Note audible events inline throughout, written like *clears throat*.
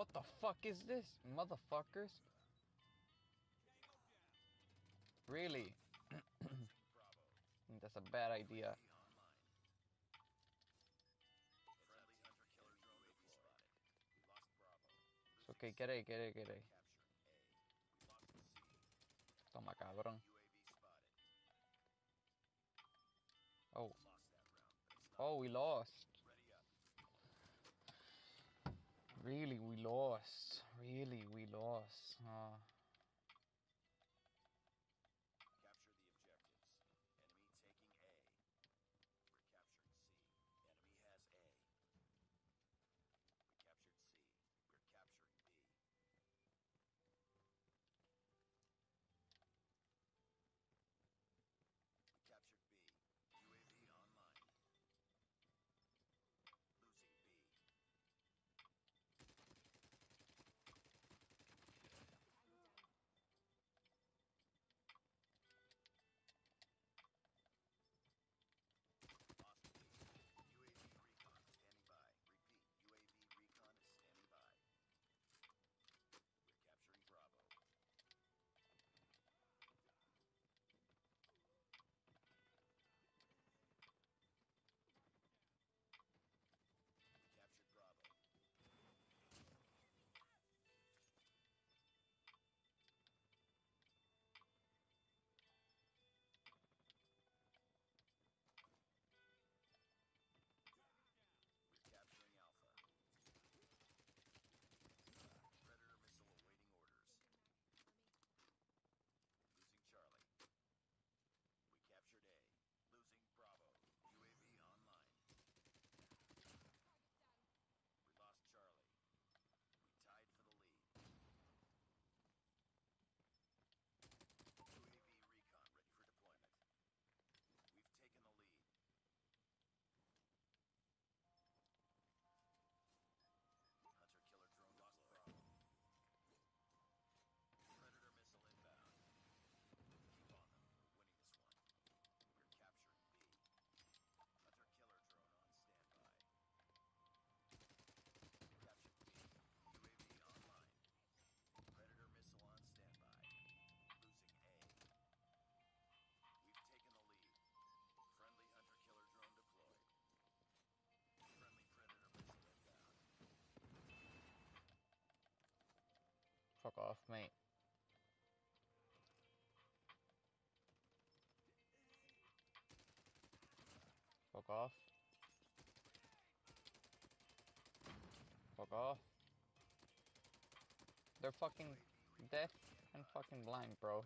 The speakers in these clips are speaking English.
What the fuck is this, motherfuckers? Really? *clears throat* That's a bad idea. Okay, get it, get it, get it. Toma, cabrón. Oh. Oh, we lost. Really, we lost. Really, we lost. Oh. off, mate. Fuck off. Fuck off. They're fucking deaf and fucking blind, bro.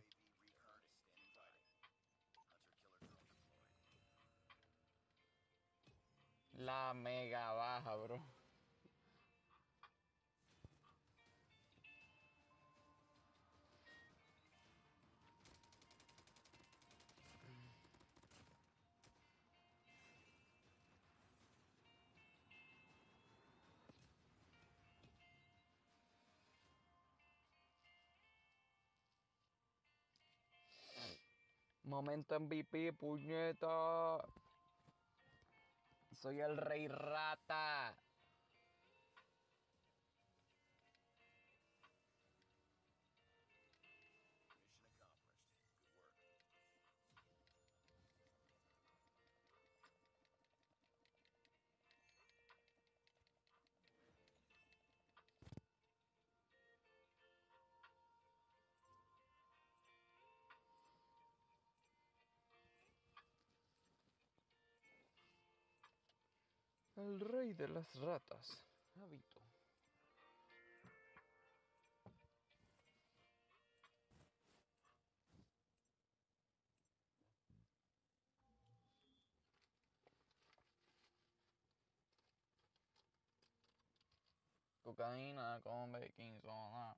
La mega baja, bro. Momento MVP, puñeta. Soy el rey rata. El rey de las ratas. Habito. Cocaína con baking soda.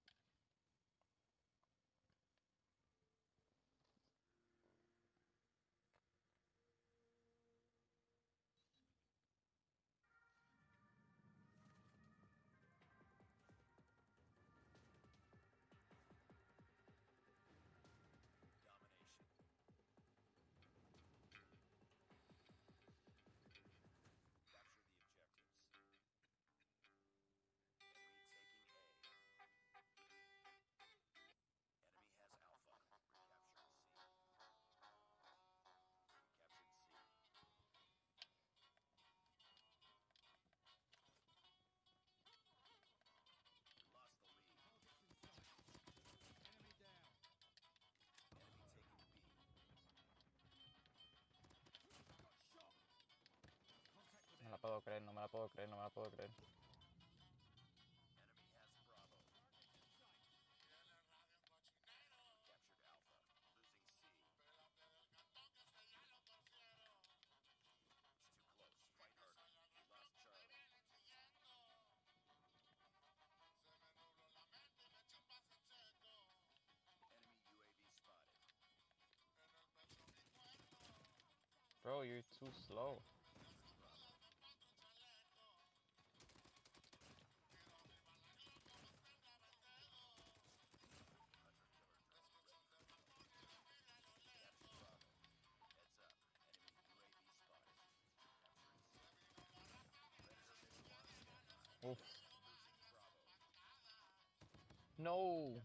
puedo creer, no me la puedo creer, no me la puedo creer. Bro, you're too slow. No.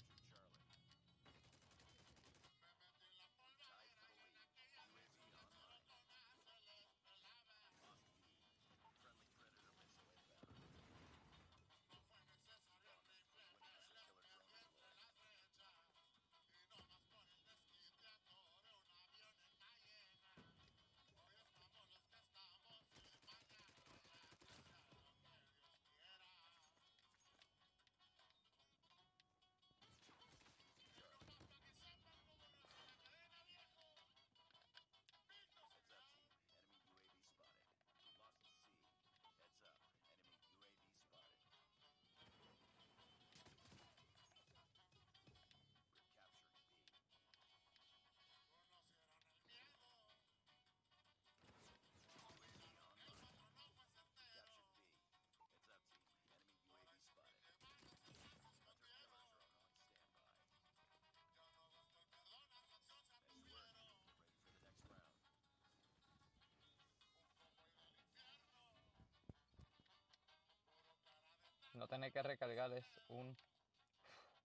No tener que recargar es un,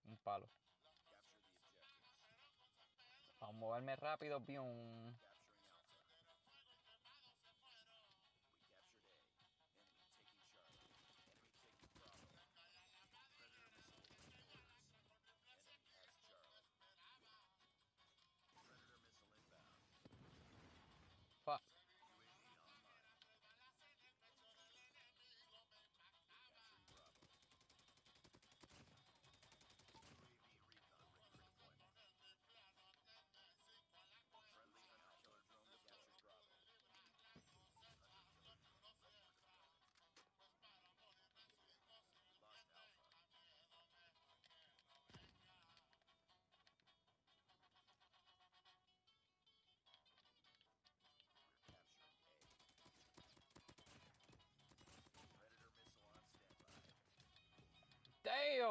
un palo. Vamos a moverme rápido, bien.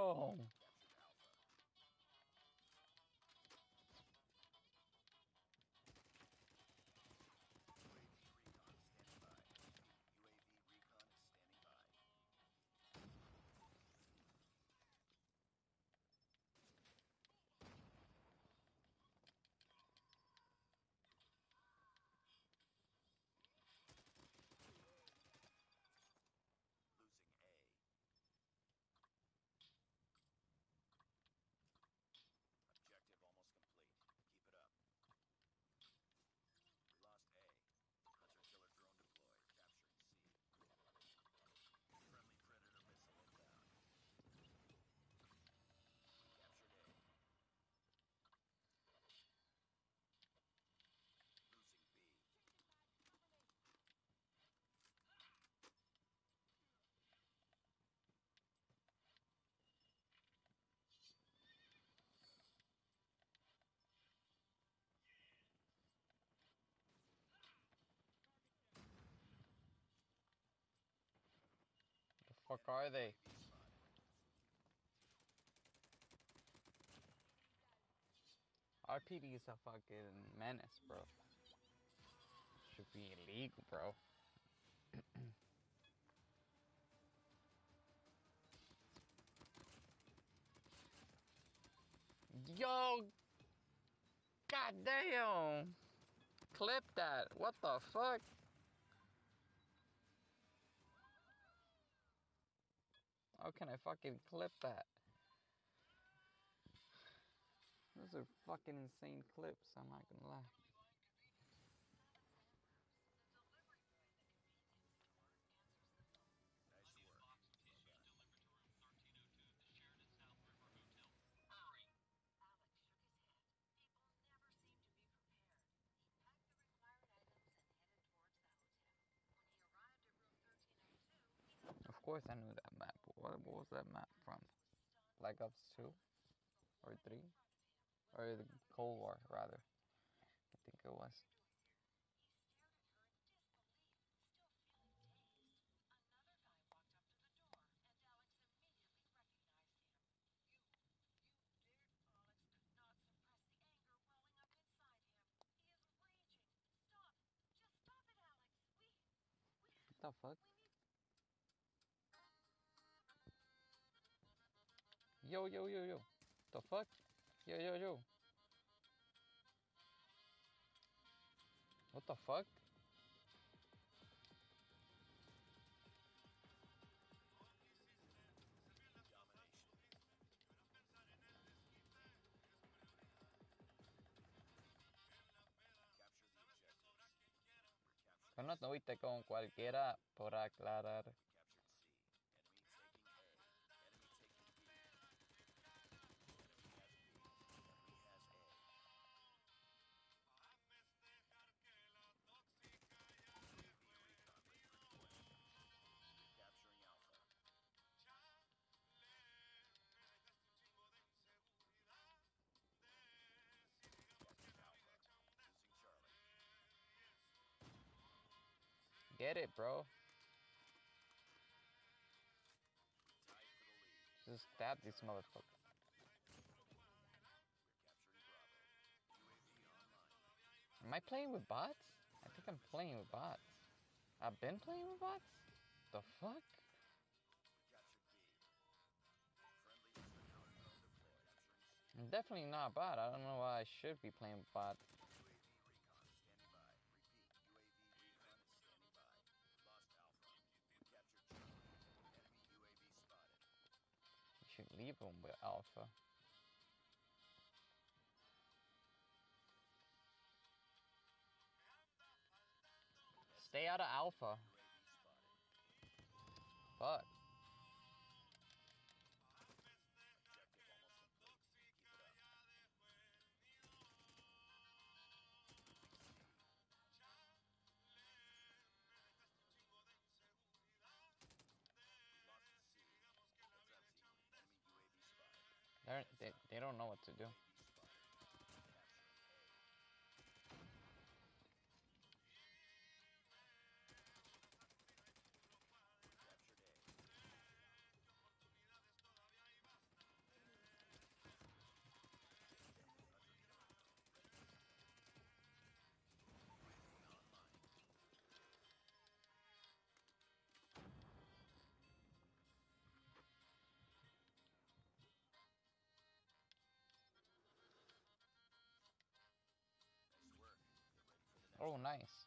Oh. fuck are they? RPD is a fucking menace, bro. Should be illegal, bro. *clears throat* Yo! God damn! Clip that! What the fuck? How can I fucking clip that? Those are fucking insane clips, I'm not gonna lie. Course I knew that map. What, what was that map from? Black Ops 2? Or 3? Or the Cold War, rather. I think it was. What the fuck? Yo, yo, yo, yo. The fuck? Yo, yo, yo. What the fuck? Yo no tuviste con cualquiera por aclarar. Get it, bro. Just stab these motherfuckers. Am I playing with bots? I think I'm playing with bots. I've been playing with bots? The fuck? I'm definitely not bot. I don't know why I should be playing with bots. Leave them with Alpha. Stay out of Alpha. Fuck. They they don't know what to do. Oh, nice.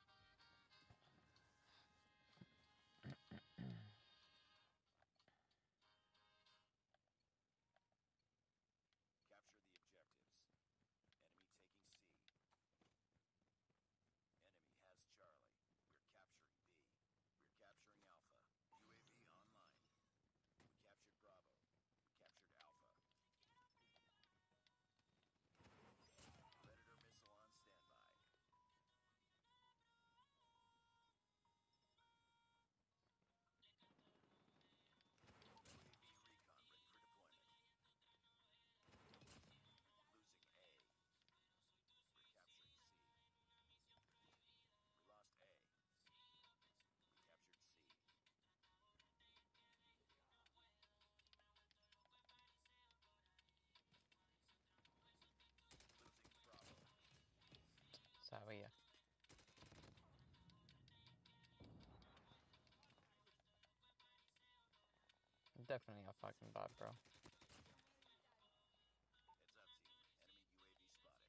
Definitely a fucking bot, bro. Heads up, team. Enemy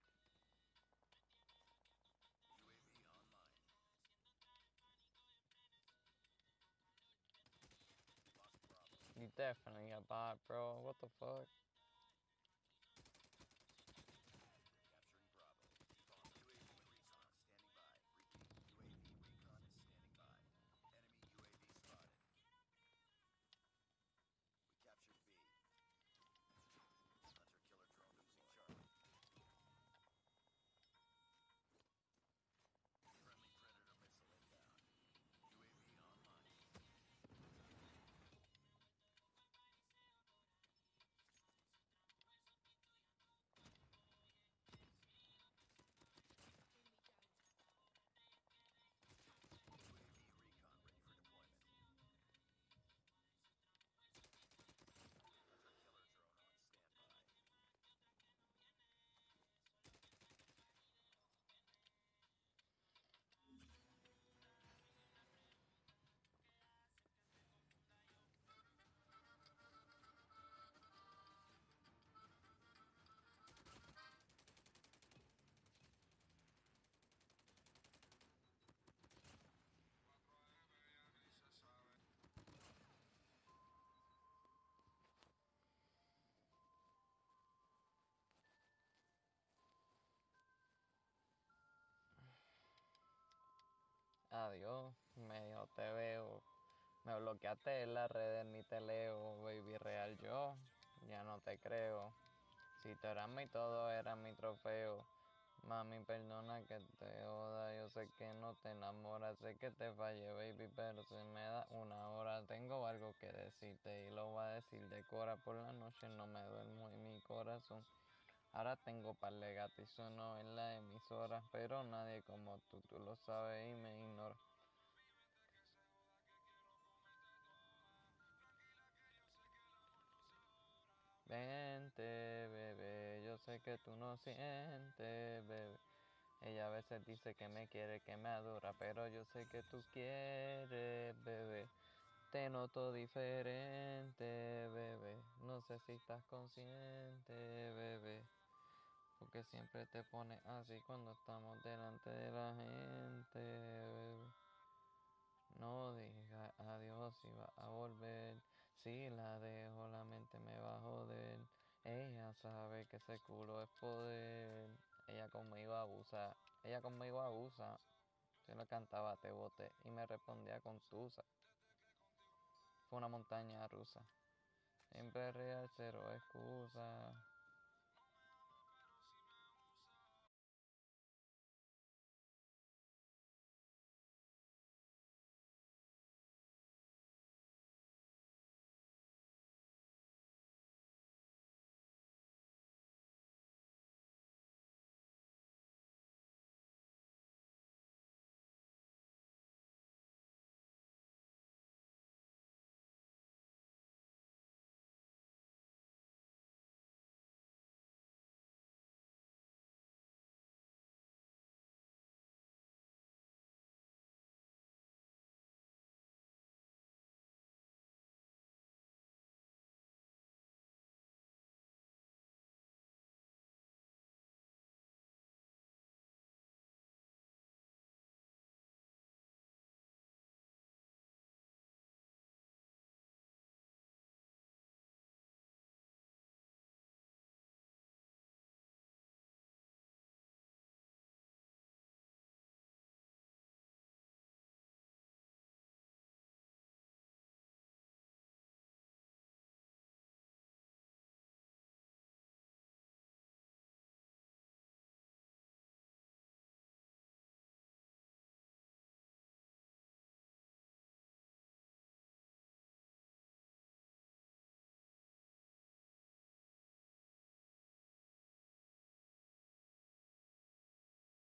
UAV spotted. UAV online. You definitely a bot, bro. What the fuck? Adiós, medio te veo. Me bloqueaste en las redes, ni te leo, baby real yo, ya no te creo. Si tú eras mi todo, era mi trofeo. Mami, perdona que te oda, yo sé que no te enamoras, sé que te fallé, baby, pero si me da una hora, tengo algo que decirte y lo voy a decir de cora por la noche, no me duermo en mi corazón. Ahora tengo par de sueno en la emisora, pero nadie como tú, tú lo sabes y me ignora. Vente, bebé, yo sé que tú no sientes, bebé. Ella a veces dice que me quiere, que me adora, pero yo sé que tú quieres, bebé. Te noto diferente, bebé. No sé si estás consciente, bebé. Porque siempre te pones así cuando estamos delante de la gente. No diga adiós si va a volver. Si la dejo, la mente me va a joder. Ella sabe que ese culo es poder. Ella conmigo abusa. Ella conmigo abusa. Si le cantaba te boté y me respondía con tusa. Fue una montaña rusa. Siempre real, cero excusa.